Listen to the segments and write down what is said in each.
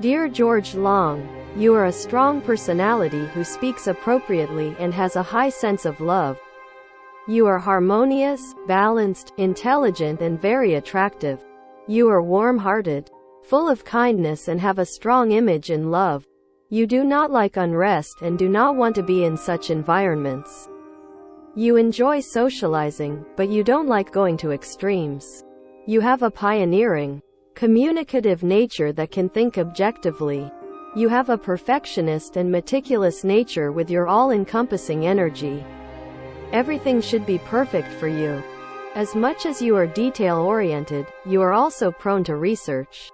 Dear George Long, you are a strong personality who speaks appropriately and has a high sense of love. You are harmonious, balanced, intelligent and very attractive. You are warm-hearted, full of kindness and have a strong image in love. You do not like unrest and do not want to be in such environments. You enjoy socializing, but you don't like going to extremes. You have a pioneering, communicative nature that can think objectively. You have a perfectionist and meticulous nature with your all-encompassing energy. Everything should be perfect for you. As much as you are detail-oriented, you are also prone to research.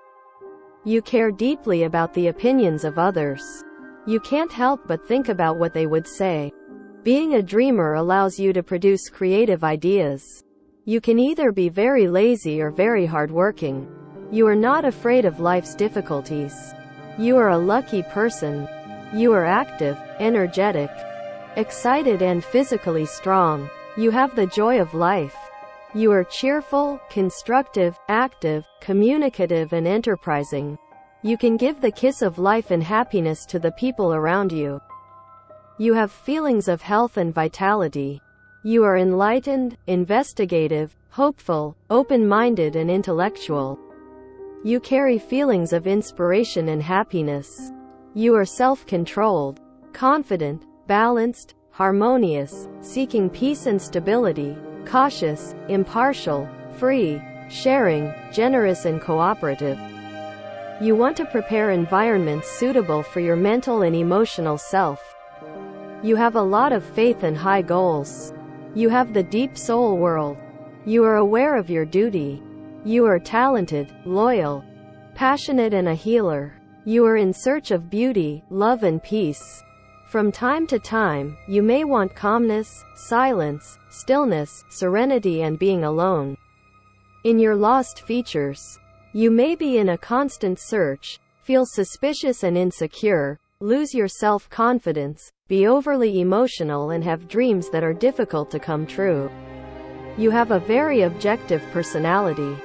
You care deeply about the opinions of others. You can't help but think about what they would say. Being a dreamer allows you to produce creative ideas. You can either be very lazy or very hardworking. You are not afraid of life's difficulties. You are a lucky person. You are active, energetic, excited and physically strong. You have the joy of life. You are cheerful, constructive, active, communicative and enterprising. You can give the kiss of life and happiness to the people around you. You have feelings of health and vitality. You are enlightened, investigative, hopeful, open-minded and intellectual. You carry feelings of inspiration and happiness. You are self-controlled, confident, balanced, harmonious, seeking peace and stability, cautious, impartial, free, sharing, generous and cooperative. You want to prepare environments suitable for your mental and emotional self. You have a lot of faith and high goals. You have the deep soul world. You are aware of your duty. You are talented, loyal, passionate and a healer. You are in search of beauty, love and peace. From time to time, you may want calmness, silence, stillness, serenity and being alone. In your lost features, you may be in a constant search, feel suspicious and insecure, lose your self-confidence, be overly emotional and have dreams that are difficult to come true. You have a very objective personality.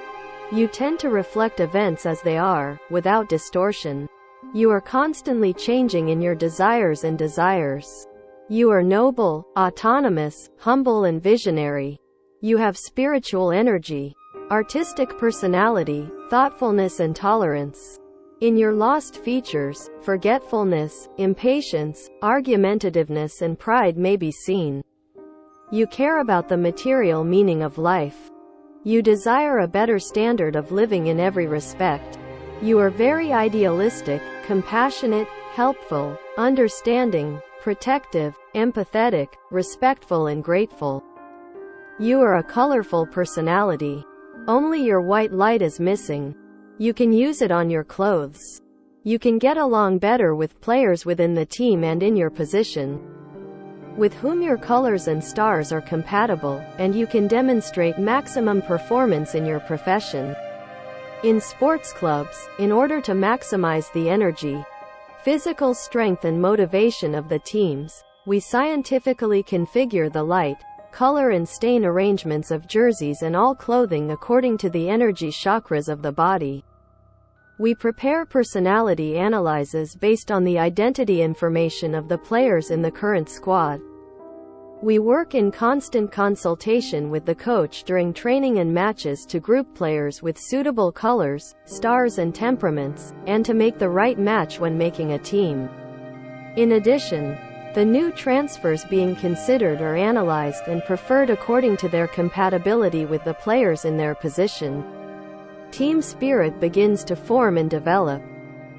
You tend to reflect events as they are, without distortion. You are constantly changing in your desires and desires. You are noble, autonomous, humble and visionary. You have spiritual energy, artistic personality, thoughtfulness and tolerance. In your lost features, forgetfulness, impatience, argumentativeness and pride may be seen. You care about the material meaning of life. You desire a better standard of living in every respect. You are very idealistic, compassionate, helpful, understanding, protective, empathetic, respectful and grateful. You are a colorful personality. Only your white light is missing. You can use it on your clothes. You can get along better with players within the team and in your position, with whom your colors and stars are compatible, and you can demonstrate maximum performance in your profession. In sports clubs, in order to maximize the energy, physical strength and motivation of the teams, we scientifically configure the light, color and stain arrangements of jerseys and all clothing according to the energy chakras of the body. We prepare personality analyses based on the identity information of the players in the current squad. We work in constant consultation with the coach during training and matches to group players with suitable colors, stars and temperaments, and to make the right match when making a team. In addition, the new transfers being considered are analyzed and preferred according to their compatibility with the players in their position. Team spirit begins to form and develop.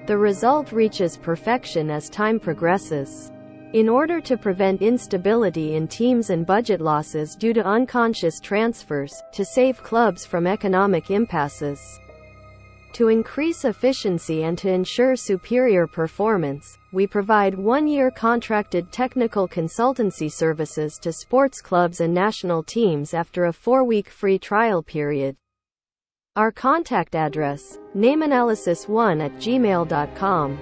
The result reaches perfection as time progresses. In order to prevent instability in teams and budget losses due to unconscious transfers, to save clubs from economic impasses, to increase efficiency and to ensure superior performance, we provide one-year contracted technical consultancy services to sports clubs and national teams after a four-week free trial period. Our contact address, nameanalysis1 at gmail.com.